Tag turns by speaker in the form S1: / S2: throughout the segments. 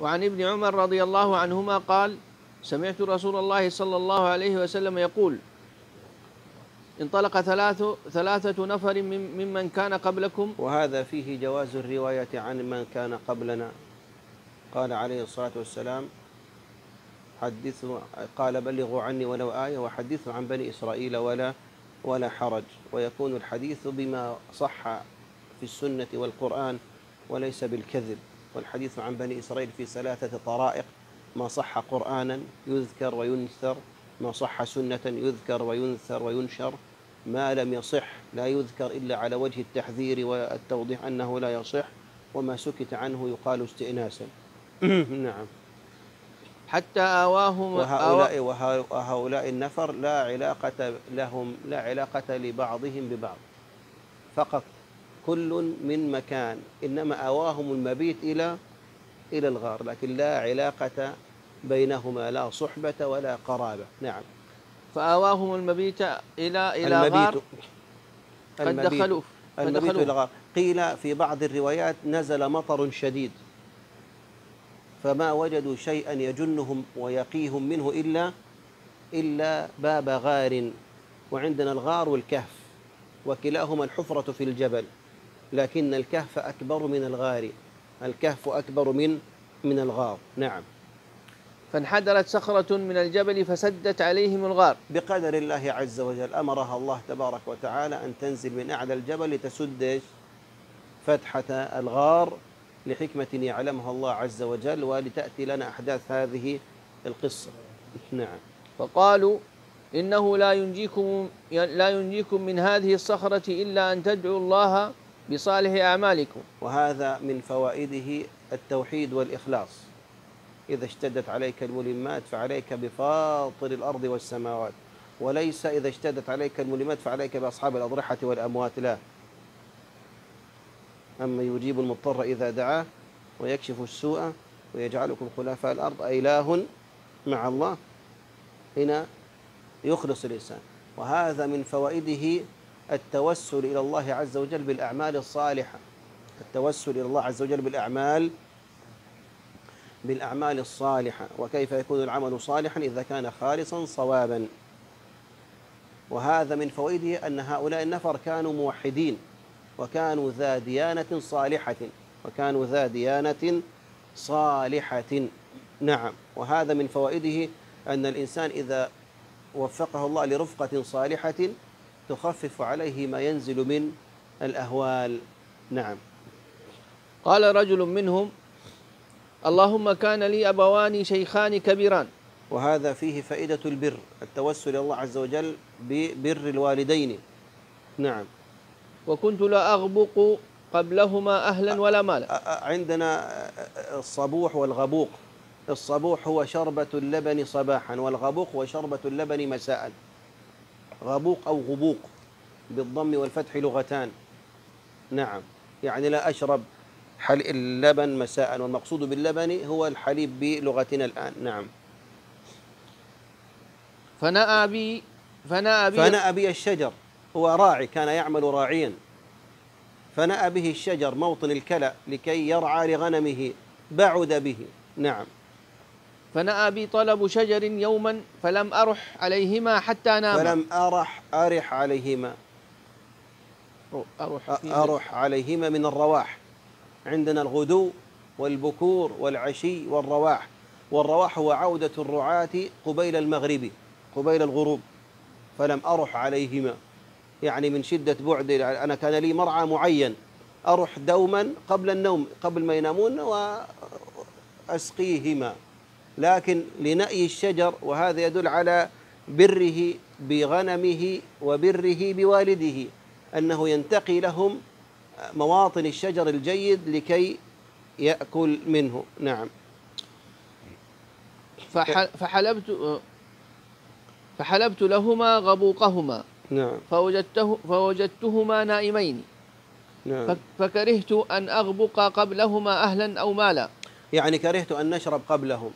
S1: وعن ابن عمر رضي الله عنهما قال سمعت رسول الله صلى الله عليه وسلم يقول انطلق ثلاث ثلاثة نفر من ممن كان قبلكم.
S2: وهذا فيه جواز الرواية عن من كان قبلنا. قال عليه الصلاة والسلام حدثوا قال بلغوا عني ولو آية وحدثوا عن بني إسرائيل ولا ولا حرج. ويكون الحديث بما صح في السنة والقرآن وليس بالكذب. والحديث عن بني إسرائيل في ثلاثة طرائق ما صح قرآنا يذكر وينثر ما صح سنة يذكر وينثر وينشر ما لم يصح لا يذكر إلا على وجه التحذير والتوضيح أنه لا يصح وما سكت عنه يقال استئناسا. نعم.
S1: حتى آواهم
S2: وهؤلاء وهؤلاء النفر لا علاقة لهم لا علاقة لبعضهم ببعض. فقط كل من مكان إنما آواهم المبيت إلى إلى الغار لكن لا علاقة بينهما لا صحبة ولا قرابة. نعم.
S1: فآواهم المبيت إلى إلى غار؟ قد دخلوا
S2: المبيت إلى غار. قيل في بعض الروايات نزل مطر شديد فما وجدوا شيئا يجنهم ويقيهم منه إلا إلا باب غار وعندنا الغار والكهف وكلاهما الحفرة في الجبل. لكن الكهف أكبر من الغار. الكهف أكبر من من الغار. نعم.
S1: فانحدرت صخرة من الجبل فسدت عليهم الغار.
S2: بقدر الله عز وجل أمرها الله تبارك وتعالى أن تنزل من أعلى الجبل لتسد فتحة الغار لحكمة يعلمها الله عز وجل ولتأتي لنا أحداث هذه القصة. نعم.
S1: فقالوا إنه لا ينجيكم لا ينجيكم من هذه الصخرة إلا أن تدعوا الله بصالح أعمالكم.
S2: وهذا من فوائده التوحيد والإخلاص. إذا اشتدت عليك الملمات فعليك بفاطر الأرض والسماوات. وليس إذا اشتدت عليك الملمات فعليك بأصحاب الأضرحة والأموات لا. أما يجيب المضطر إذا دعاه ويكشف السوء ويجعلكم خلفاء الأرض أإله مع الله هنا يخلص الإنسان. وهذا من فوائده التوسل إلى الله عز وجل بالأعمال الصالحة. التوسل إلى الله عز وجل بالأعمال بالأعمال الصالحة. وكيف يكون العمل صالحا؟ إذا كان خالصا صوابا. وهذا من فوائده أن هؤلاء النفر كانوا موحدين وكانوا ذا ديانة صالحة وكانوا ذا ديانة صالحة. نعم. وهذا من فوائده أن الإنسان إذا وفقه الله لرفقة صالحة تخفف عليه ما ينزل من الأهوال. نعم.
S1: قال رجل منهم اللهم كان لي أبوان شيخان كبيران.
S2: وهذا فيه فائدة البر التوسل إلى الله عز وجل ببر الوالدين. نعم.
S1: وكنت لا أغبق قبلهما أهلا ولا مالا.
S2: عندنا الصبوح والغبوق. الصبوح هو شربة اللبن صباحا والغبوق هو شربة اللبن مساء. غبوق أو غبوق بالضم والفتح لغتان. نعم. يعني لا أشرب اللبن مساء والمقصود باللبن هو الحليب بلغتنا الآن. نعم.
S1: فنأى بي فنأى بي
S2: فنأى بي الشجر. هو راعي كان يعمل راعيا. فنأى به الشجر موطن الكلأ لكي يرعى لغنمه. بعد به. نعم.
S1: فنأى بي طلب شجر يوما فلم أرح عليهما حتى نام
S2: فلم أرح أرح عليهما.
S1: أرح,
S2: أرح عليهما من الرواح. عندنا الغدو والبكور والعشي والرواح. والرواح هو عودة الرعاة قبيل المغرب قبيل الغروب. فلم أرح عليهما. يعني من شدة بعد أنا كان لي مرعى معين. أرح دوما قبل النوم قبل ما ينامون وأسقيهما. لكن لنأي الشجر وهذا يدل على بره بغنمه وبره بوالده أنه ينتقي لهم مواطن الشجر الجيد لكي يأكل منه. نعم.
S1: فحلبت فحلبت لهما غبوقهما.
S2: نعم.
S1: فوجدته فوجدتهما نائمين.
S2: نعم.
S1: فكرهت أن أغبق قبلهما أهلا أو مالا.
S2: يعني كرهت أن نشرب قبلهم.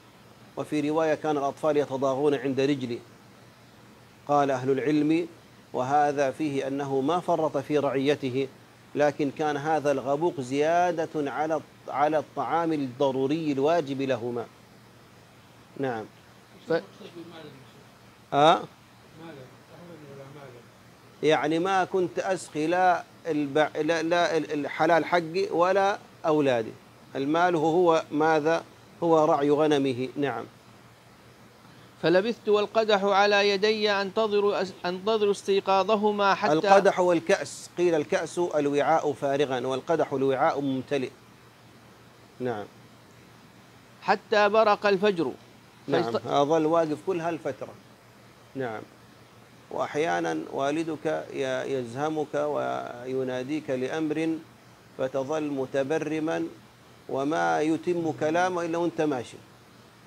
S2: وفي رواية كان الأطفال يتضاغون عند رجلي. قال أهل العلم وهذا فيه أنه ما فرط في رعيته لكن كان هذا الغبوق زيادة على على الطعام الضروري الواجب لهما. نعم.
S1: ف...
S2: آه؟ يعني ما كنت أسقي لا, البع... لا, لا الحلال حقي ولا أولادي. المال هو ماذا؟ هو رعي غنمه. نعم.
S1: فلبثت والقدح على يدي أنتظر أنتظر استيقاظهما حتى
S2: القدح والكأس. قيل الكأس الوعاء فارغا والقدح الوعاء ممتلئ. نعم.
S1: حتى برق الفجر.
S2: نعم. ظل واقف كل هالفترة. نعم. وأحيانا والدك يزهمك ويناديك لأمر فتظل متبرما وما يتم كلامه إلا وأنت ماشي.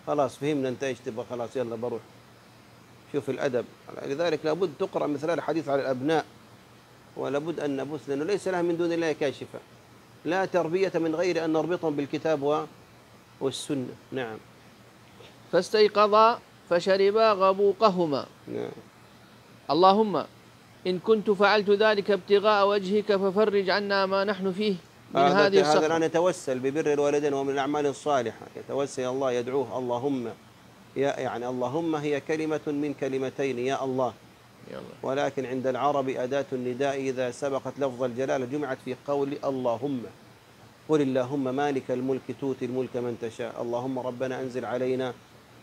S2: خلاص فهمنا أنت إيش تبغى خلاص يلا بروح. شوف الأدب. لذلك لابد تقرأ مثل الحديث على الأبناء ولابد أن نبث لأنه ليس لها من دون الله كاشفة. لا تربية من غير أن نربطهم بالكتاب والسنة. نعم.
S1: فاستيقظا فشربا غبوقهما.
S2: نعم.
S1: اللهم إن كنت فعلت ذلك ابتغاء وجهك ففرج عنا ما نحن فيه. من هذه الصخرة
S2: هذا الآن يتوسل ببر الوالدين ومن الأعمال الصالحة. يتوسل الله يدعوه. اللهم يا يعني اللهم هي كلمة من كلمتين يا الله. ولكن عند العرب أداة النداء إذا سبقت لفظ الجلالة جمعت في قول اللهم. قل اللهم مالك الملك تؤتي الملك من تشاء. اللهم ربنا أنزل علينا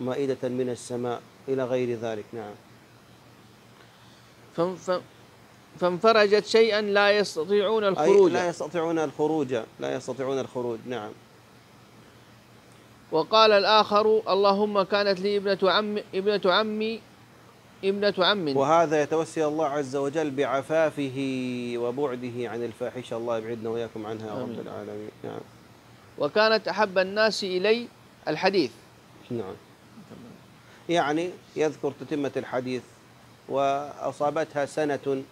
S2: مائدة من السماء إلى غير ذلك. نعم.
S1: فانفرجت شيئا لا يستطيعون الخروج.
S2: لا يستطيعون الخروج. لا يستطيعون الخروج. نعم.
S1: وقال الآخر اللهم كانت لي ابنة عم ابنة عمي ابنة عم.
S2: وهذا يتوسل الله عز وجل بعفافه وبعده عن الفاحشة. الله يبعدنا وإياكم عنها يا رب العالمين. نعم.
S1: وكانت أحب الناس إلي الحديث.
S2: نعم. يعني يذكر تتمة الحديث وأصابتها سنة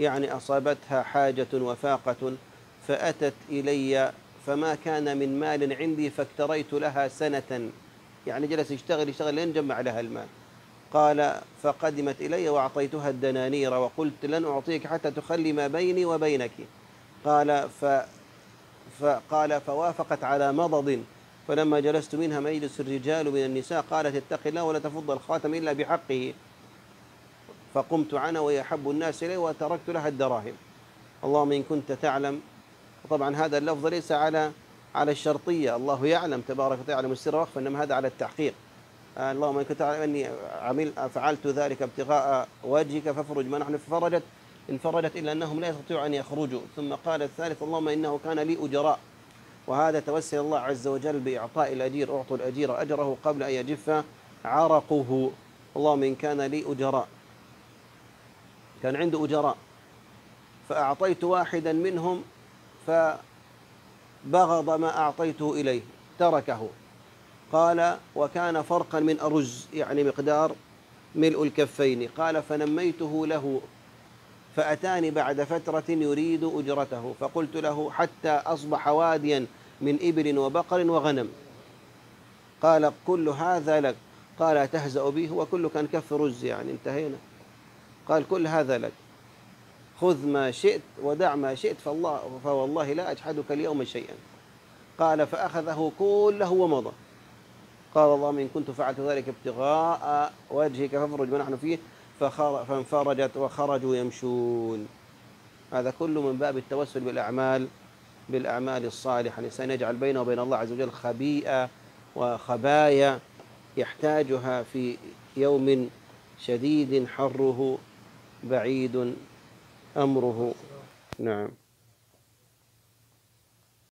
S2: يعني أصابتها حاجة وفاقة فأتت إلي فما كان من مال عندي فاكتريت لها سنة. يعني جلس يشتغل يشتغل لين جمع لها المال. قال فقدمت إلي وأعطيتها الدنانير وقلت لن أعطيك حتى تخلي ما بيني وبينك. قال ف فقال فوافقت على مضض. فلما جلست منها ما يجلس الرجال من النساء قالت اتق الله ولا تفض الخاتم إلا بحقه. فقمت عنها وهي أحب الناس إلي وتركت لها الدراهم. اللهم إن كنت تعلم. طبعا هذا اللفظ ليس على على الشرطية. الله يعلم تبارك وتعالى السر وخف إنما هذا على التحقيق. آه، اللهم إن كنت تعلم أني عمل فعلت ذلك ابتغاء وجهك فافرج. ما نحن ففرجت انفرجت إلا أنهم لا يستطيعوا أن يخرجوا. ثم قال الثالث اللهم إنه كان لي أجراء. وهذا توسل الله عز وجل بإعطاء الأجير أعطوا الأجير أجره قبل أن يجف عرقه. اللهم إن كان لي أجراء. كان عنده أجراء. فأعطيت واحدا منهم فبغض ما أعطيته إليه تركه. قال وكان فرقا من أرز يعني مقدار ملء الكفين. قال فنميته له فأتاني بعد فترة يريد أجرته. فقلت له حتى أصبح واديا من إبل وبقر وغنم. قال كل هذا لك. قال تهزأ به؟ وكل كان كف رز يعني انتهينا. قال كل هذا لك. خذ ما شئت ودع ما شئت فالله فوالله لا أجحدك اليوم شيئا. قال فأخذه كله ومضى. قال اللهم إن كنت فعلت ذلك ابتغاء وجهك فافرج ما نحن فيه فانفرجت وخرجوا يمشون. هذا كله من باب التوسل بالأعمال بالأعمال الصالحة. الإنسان يجعل بينه وبين الله عز وجل خبيئة وخبايا يحتاجها في يوم شديد حره. بعيد أمره. نعم.